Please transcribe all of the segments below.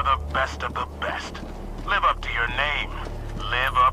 are the best of the best. Live up to your name. Live up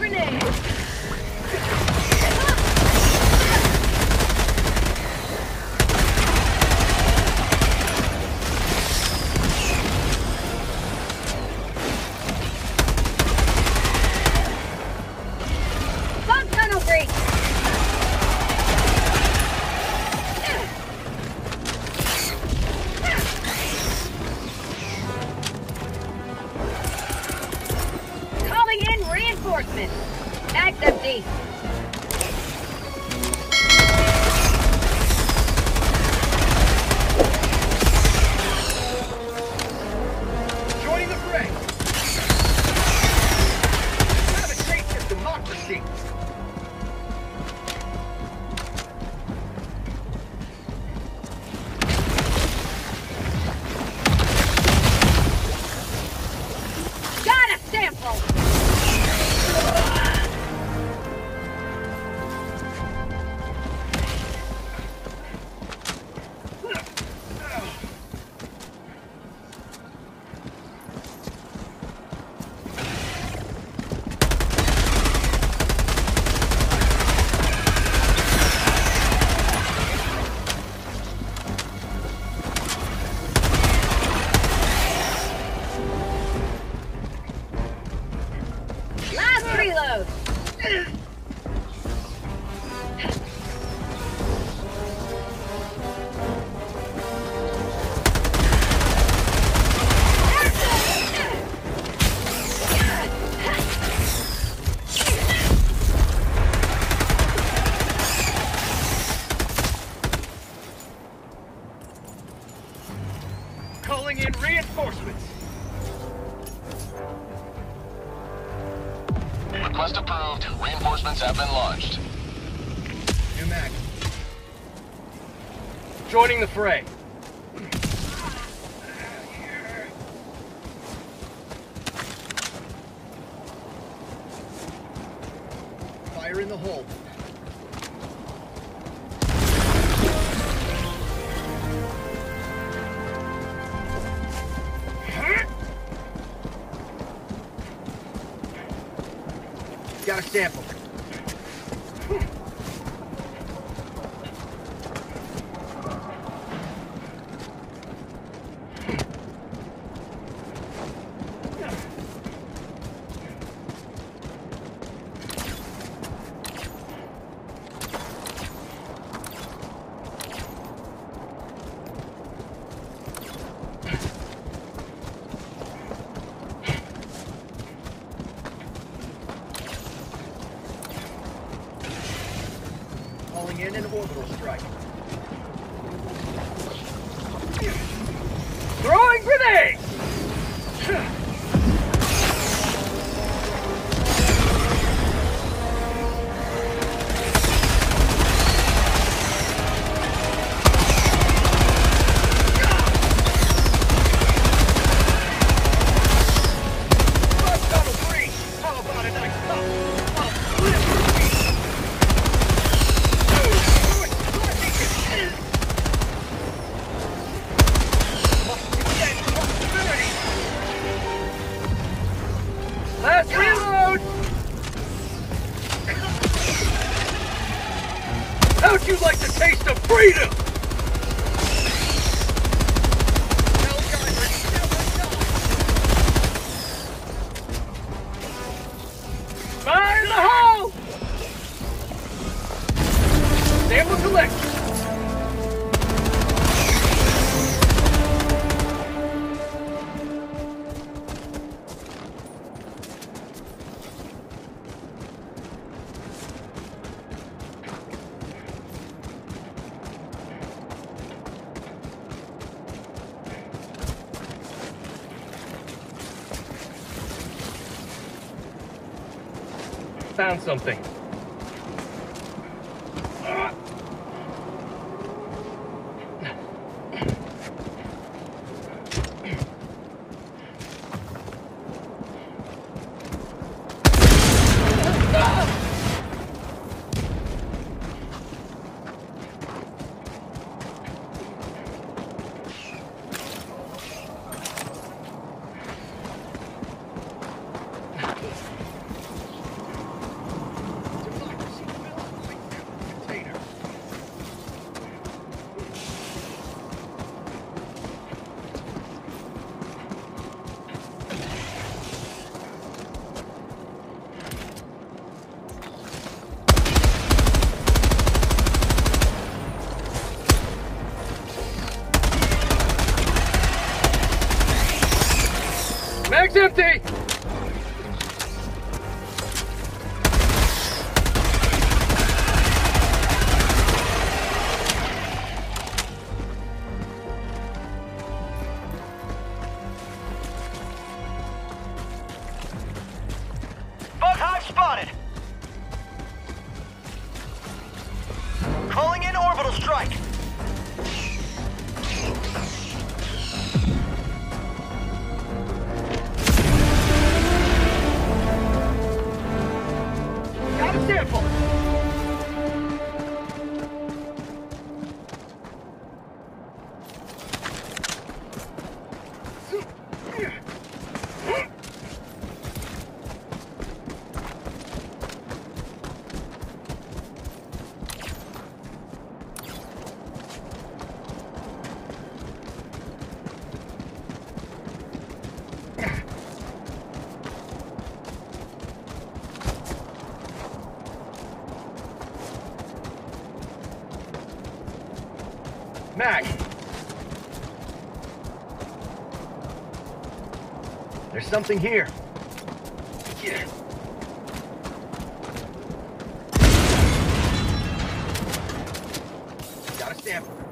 grenade! something. There's something here. Yeah. Got a sample.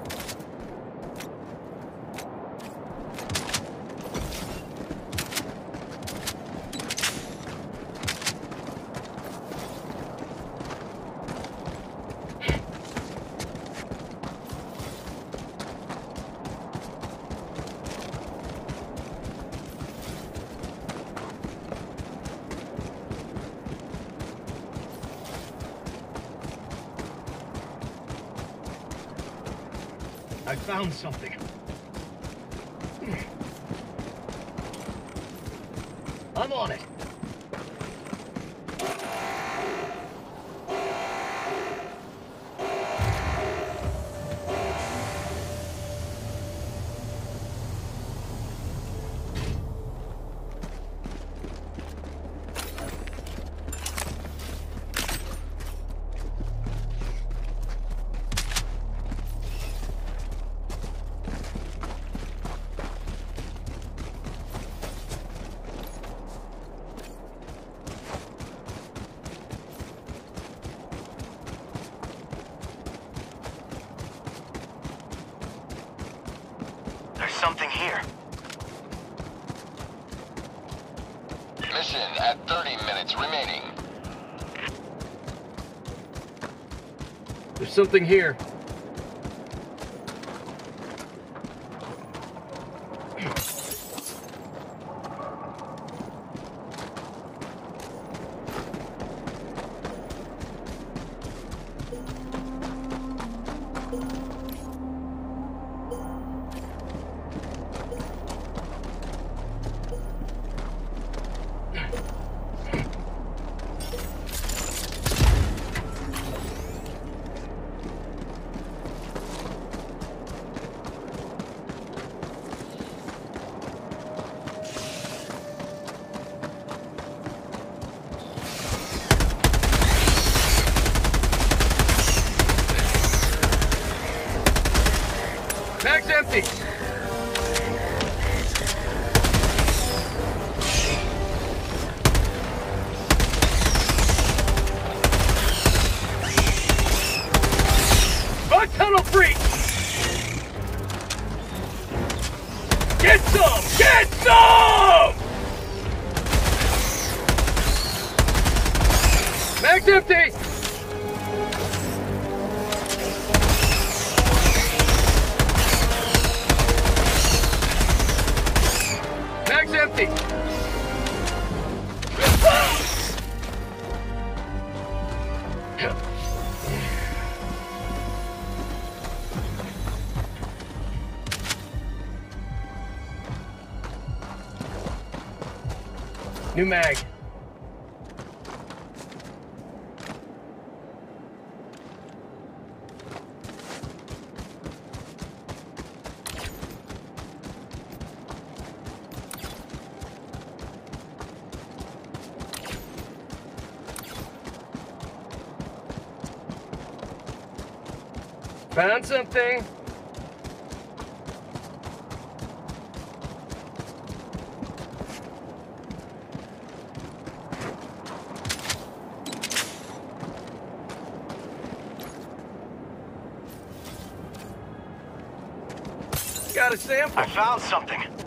found something. something here. mag. Found something. I found something.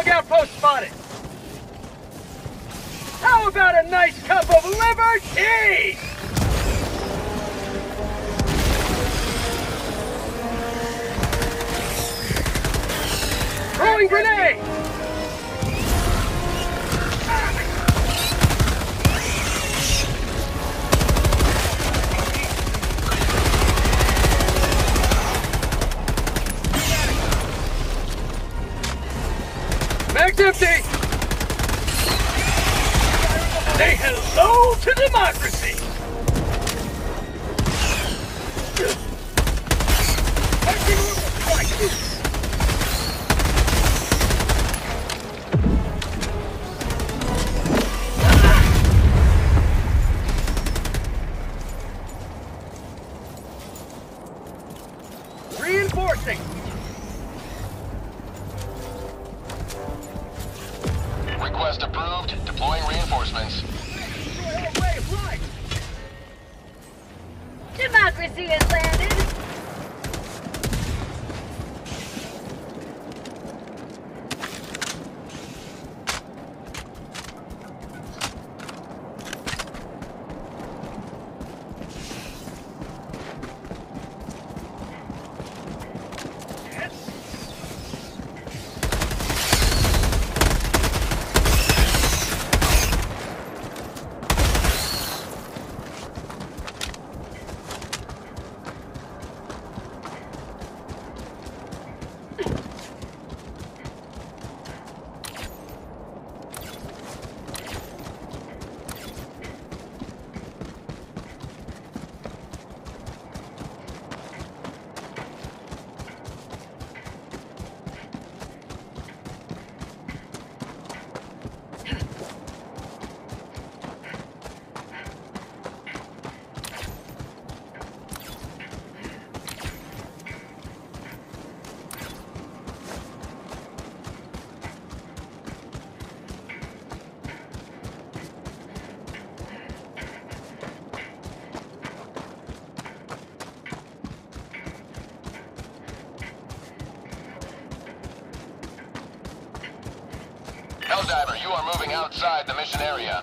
Lookout post spotted. How about a nice cup of liberty? Throwing grenade! Outside the mission area.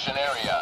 Mission area.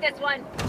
This one.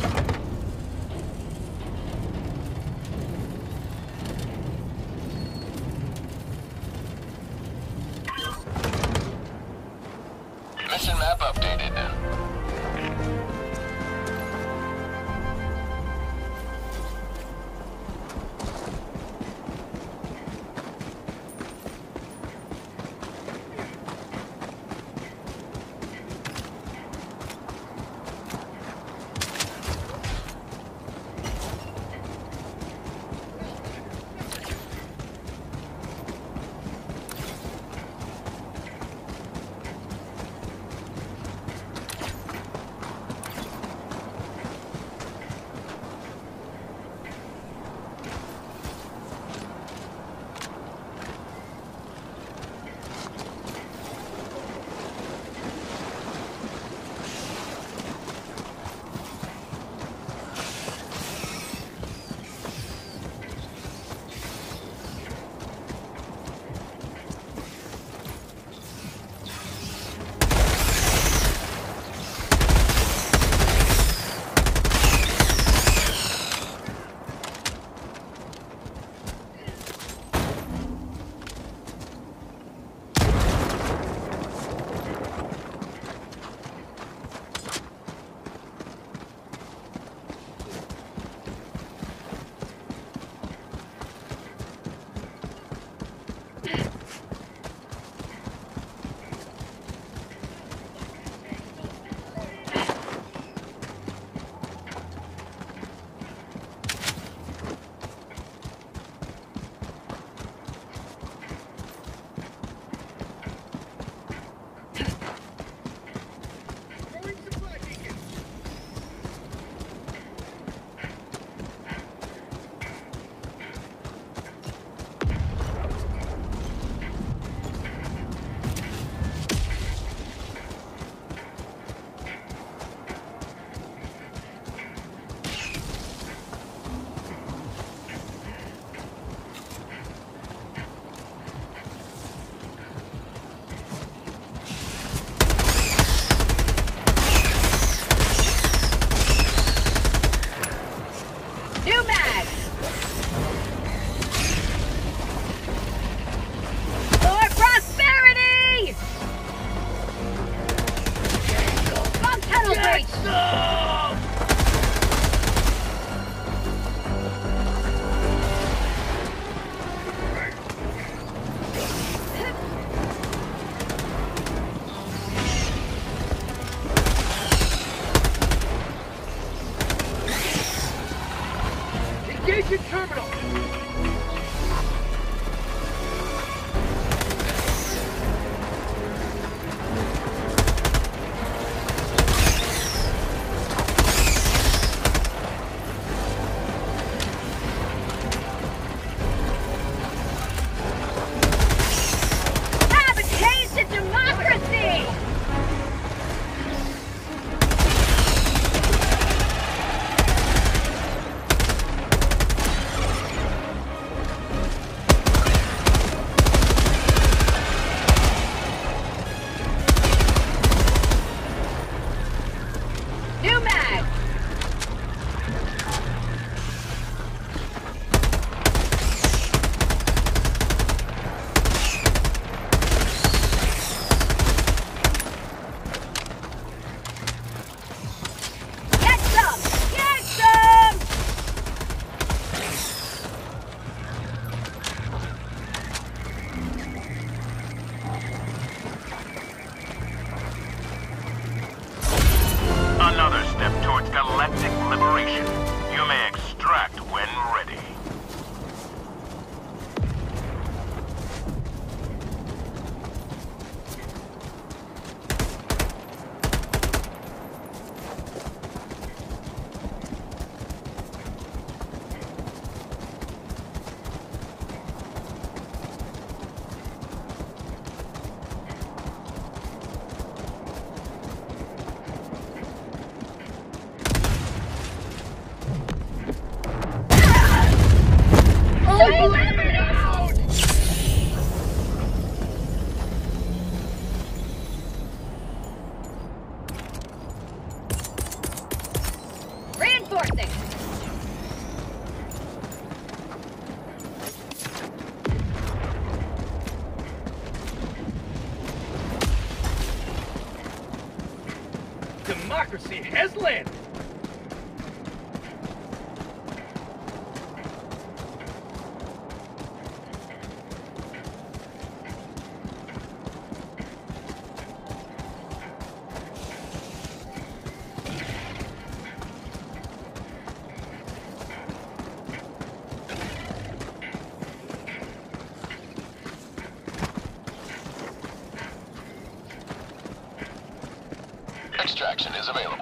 Is available.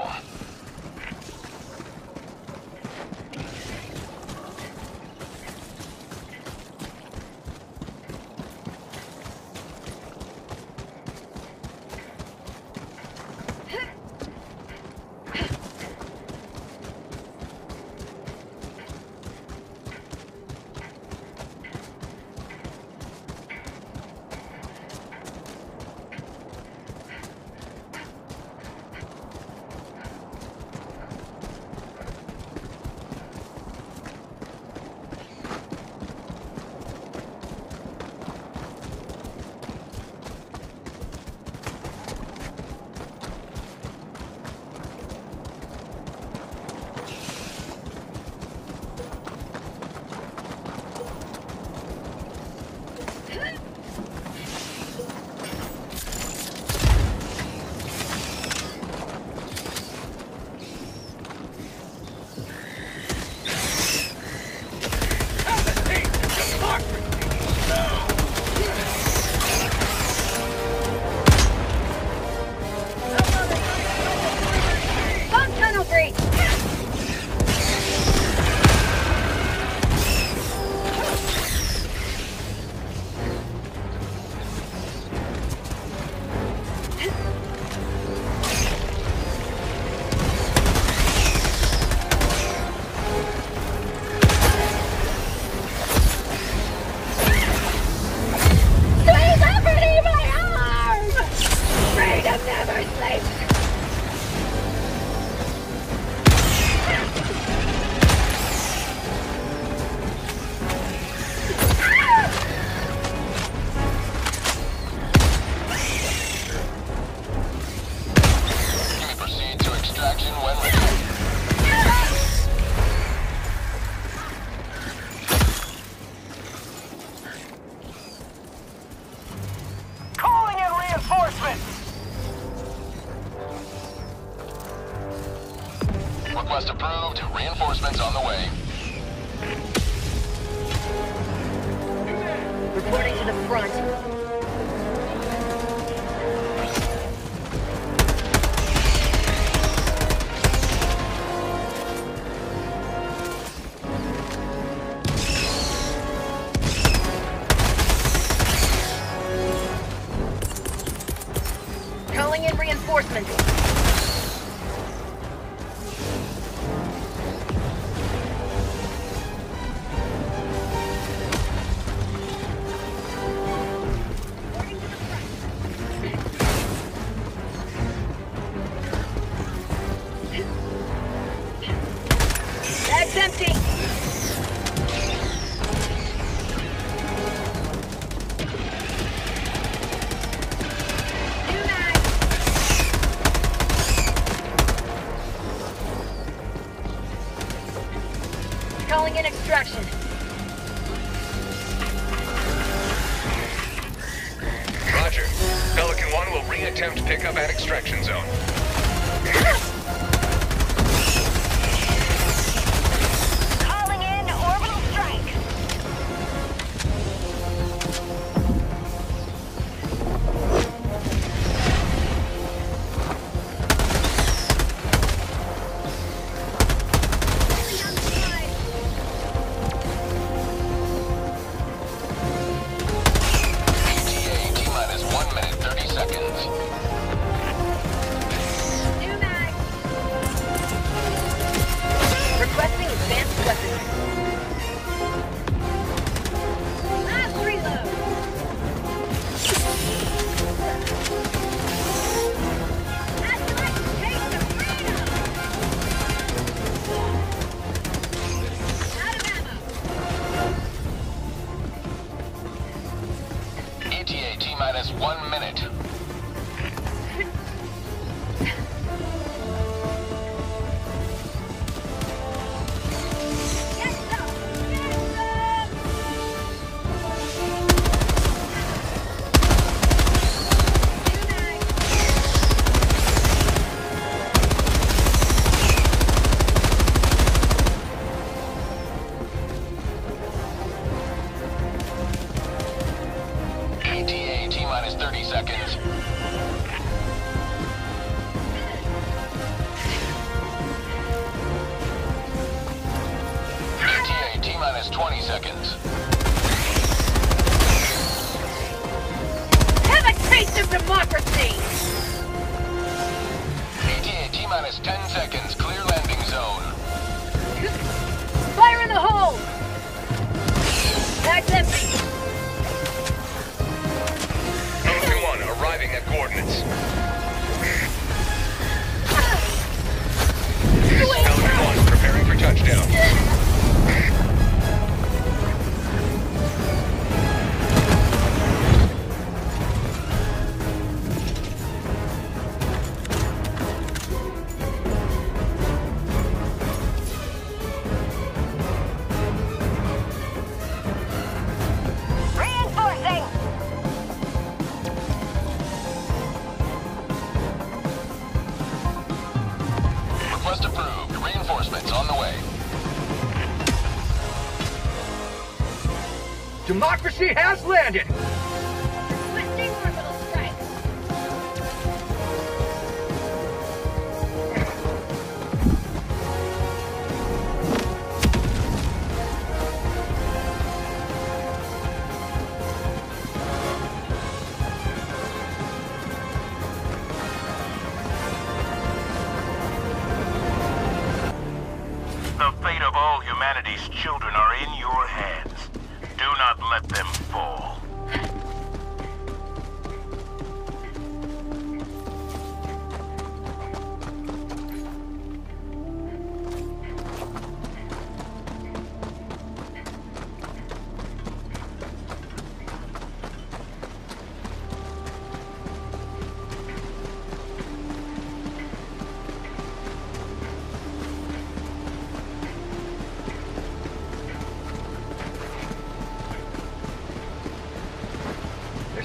Democracy has landed!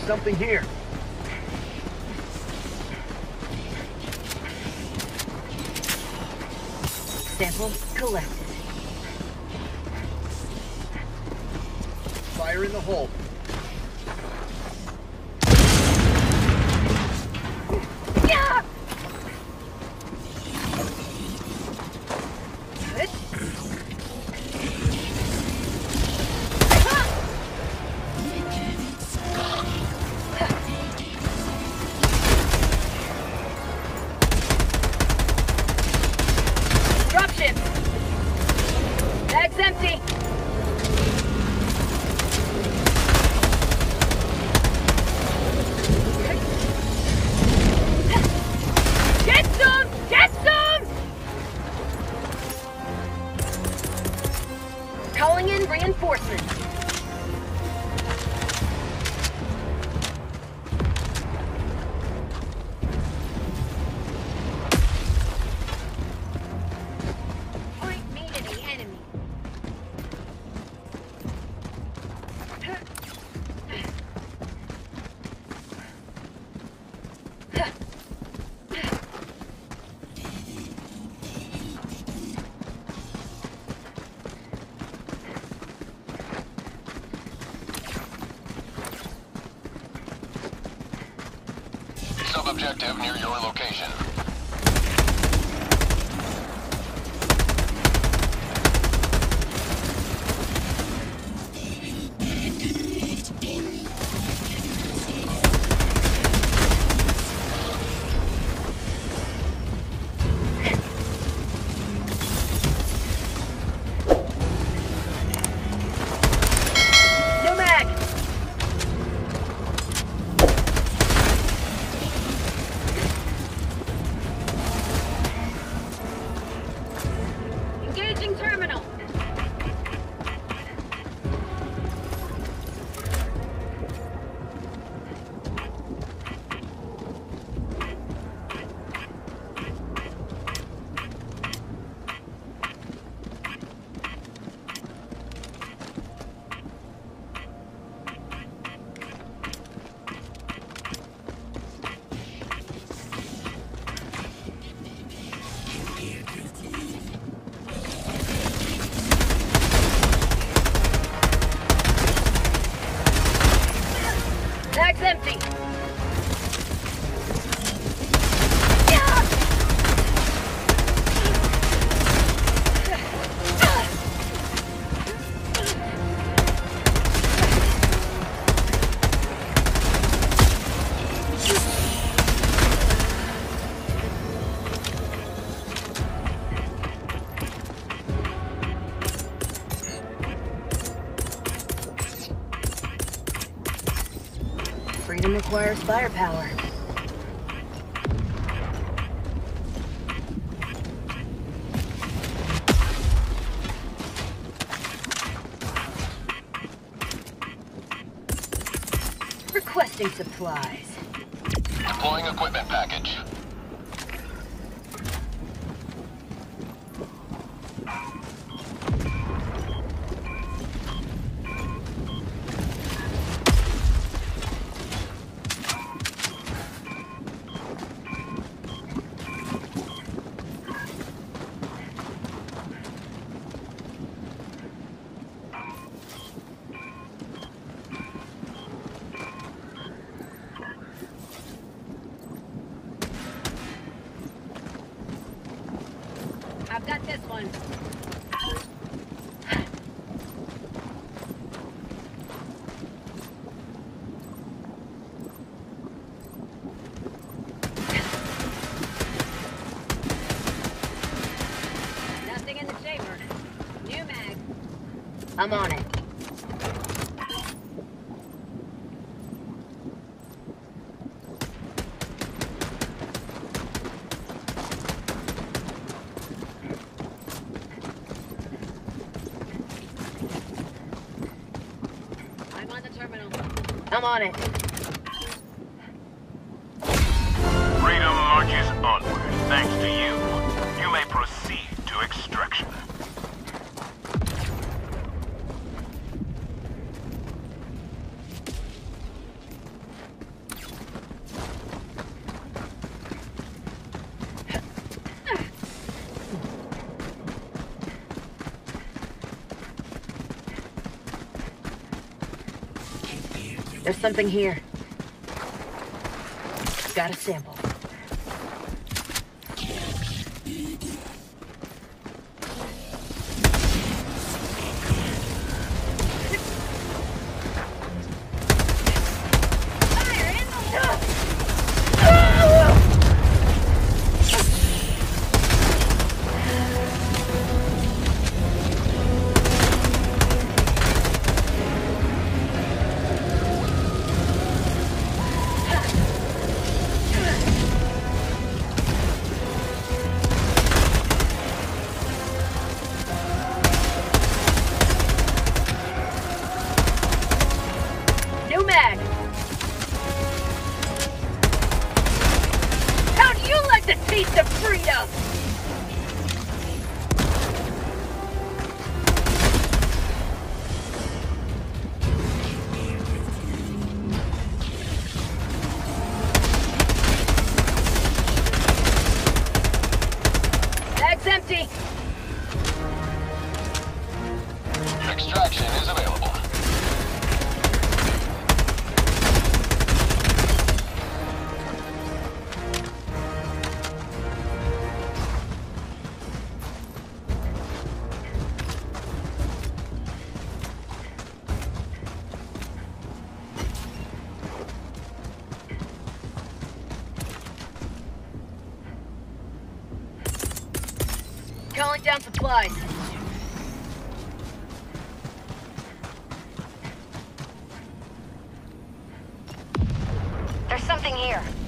Something here. Firepower. I'm on it. I'm on the terminal. I'm on it. Something here. Got a sample. Something here.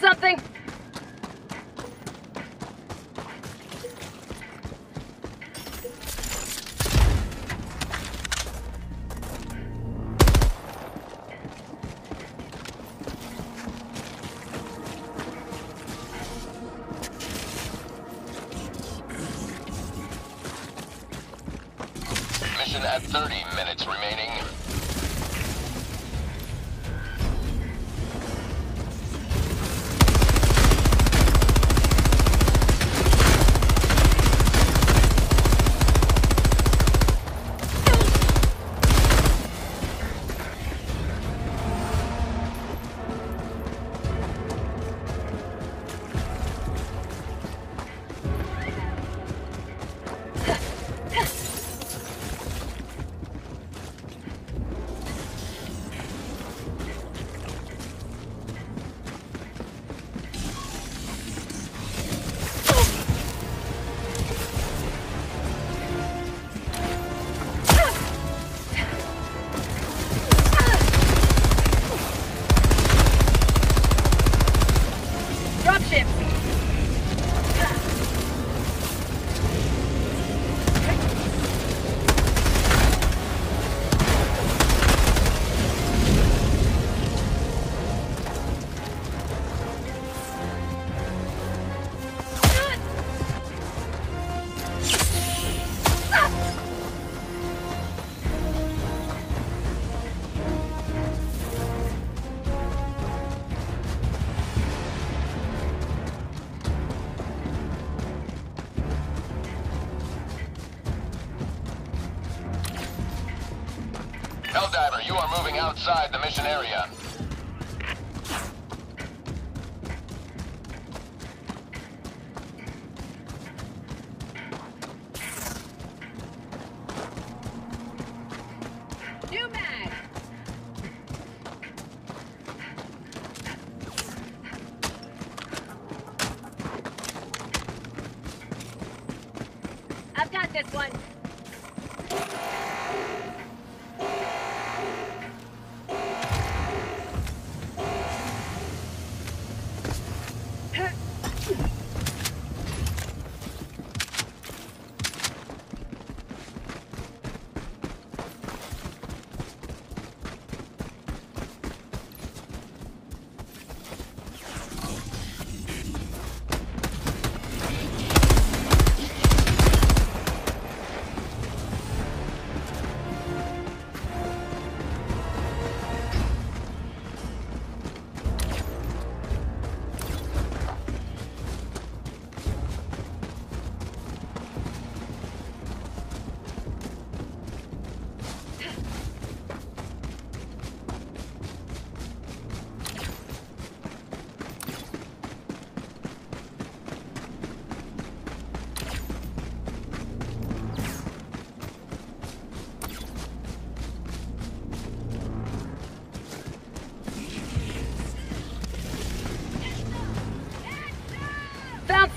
Something.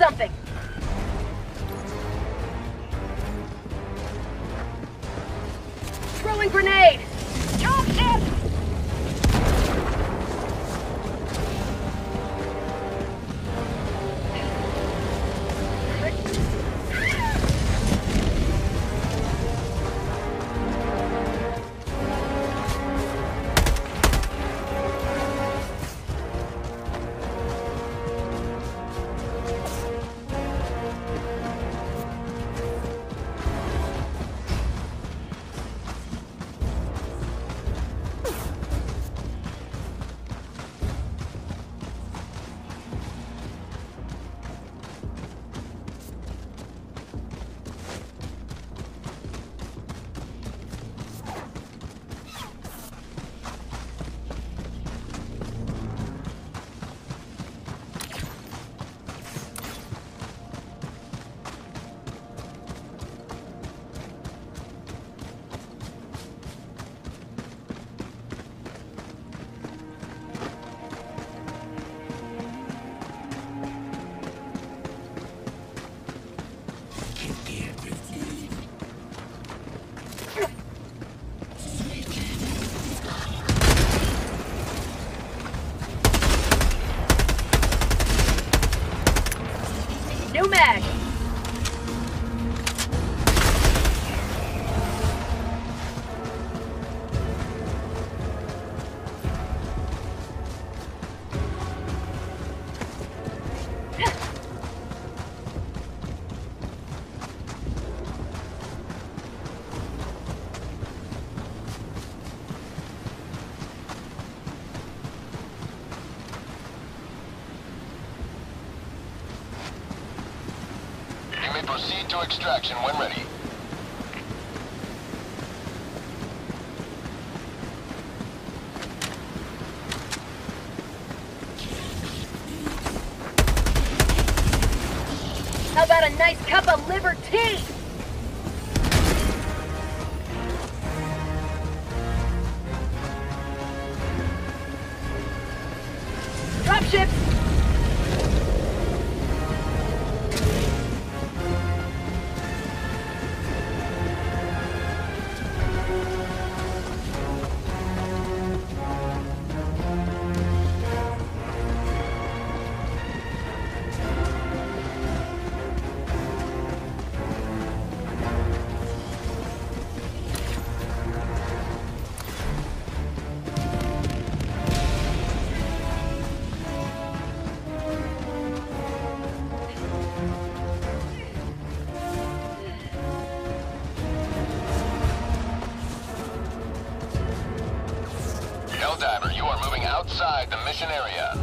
something. extraction when ready. How about a nice cup of liver tea? mission area.